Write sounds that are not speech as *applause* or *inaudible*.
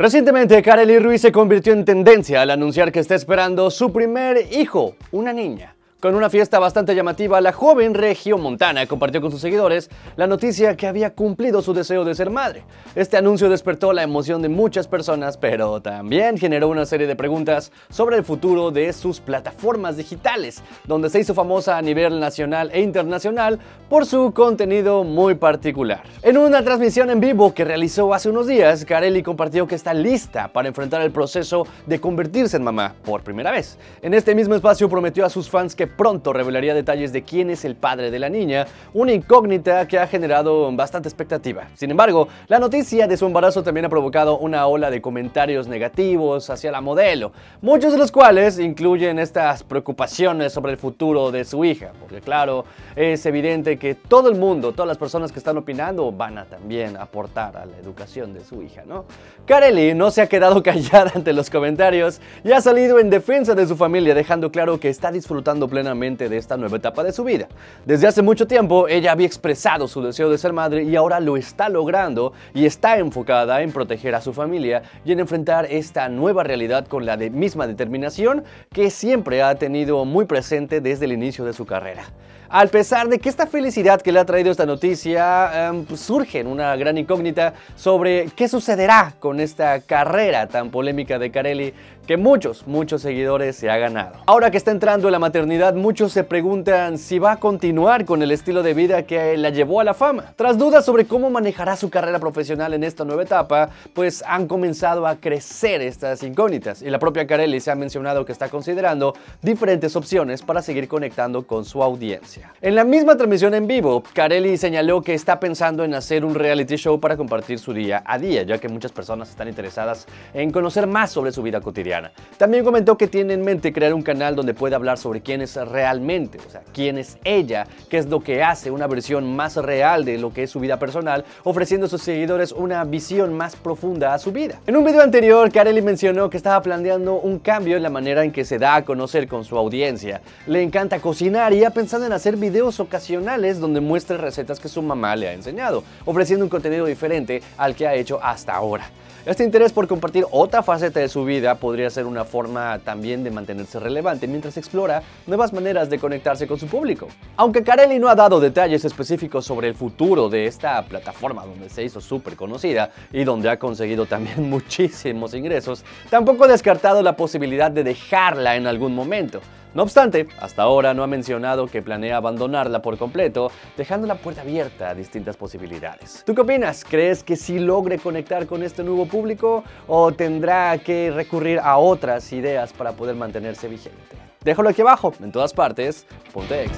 Recientemente, Kareli Ruiz se convirtió en tendencia al anunciar que está esperando su primer hijo, una niña. Con una fiesta bastante llamativa, la joven Regio Montana compartió con sus seguidores la noticia que había cumplido su deseo de ser madre. Este anuncio despertó la emoción de muchas personas, pero también generó una serie de preguntas sobre el futuro de sus plataformas digitales, donde se hizo famosa a nivel nacional e internacional por su contenido muy particular. En una transmisión en vivo que realizó hace unos días, Carelli compartió que está lista para enfrentar el proceso de convertirse en mamá por primera vez. En este mismo espacio prometió a sus fans que pronto revelaría detalles de quién es el padre de la niña, una incógnita que ha generado bastante expectativa. Sin embargo, la noticia de su embarazo también ha provocado una ola de comentarios negativos hacia la modelo, muchos de los cuales incluyen estas preocupaciones sobre el futuro de su hija, porque claro, es evidente que todo el mundo, todas las personas que están opinando van a también aportar a la educación de su hija, ¿no? Kareli no se ha quedado *laughs* callada ante los comentarios y ha salido en defensa de su familia, dejando claro que está disfrutando plenamente de esta nueva etapa de su vida. Desde hace mucho tiempo ella había expresado su deseo de ser madre y ahora lo está logrando y está enfocada en proteger a su familia y en enfrentar esta nueva realidad con la misma determinación que siempre ha tenido muy presente desde el inicio de su carrera. Al pesar de que esta felicidad que le ha traído esta noticia em, pues, surge en una gran incógnita sobre qué sucederá con esta carrera tan polémica de Carelli que muchos, muchos seguidores se ha ganado. Ahora que está entrando en la maternidad, muchos se preguntan si va a continuar con el estilo de vida que la llevó a la fama. Tras dudas sobre cómo manejará su carrera profesional en esta nueva etapa, pues han comenzado a crecer estas incógnitas y la propia Carelli se ha mencionado que está considerando diferentes opciones para seguir conectando con su audiencia. En la misma transmisión en vivo, Carelli señaló que está pensando en hacer un reality show para compartir su día a día, ya que muchas personas están interesadas en conocer más sobre su vida cotidiana. También comentó que tiene en mente crear un canal donde pueda hablar sobre quién es realmente, o sea, quién es ella, qué es lo que hace, una versión más real de lo que es su vida personal, ofreciendo a sus seguidores una visión más profunda a su vida. En un video anterior, Carelli mencionó que estaba planeando un cambio en la manera en que se da a conocer con su audiencia. Le encanta cocinar y ha pensado en videos ocasionales donde muestre recetas que su mamá le ha enseñado, ofreciendo un contenido diferente al que ha hecho hasta ahora. Este interés por compartir otra faceta de su vida podría ser una forma también de mantenerse relevante mientras explora nuevas maneras de conectarse con su público. Aunque Carelli no ha dado detalles específicos sobre el futuro de esta plataforma donde se hizo súper conocida y donde ha conseguido también *laughs* muchísimos ingresos, tampoco ha descartado la posibilidad de dejarla en algún momento. No obstante, hasta ahora no ha mencionado que planea abandonarla por completo, dejando la puerta abierta a distintas posibilidades. ¿Tú qué opinas? ¿Crees que sí logre conectar con este nuevo público o tendrá que recurrir a otras ideas para poder mantenerse vigente? Déjalo aquí abajo, en todas partes, ponte.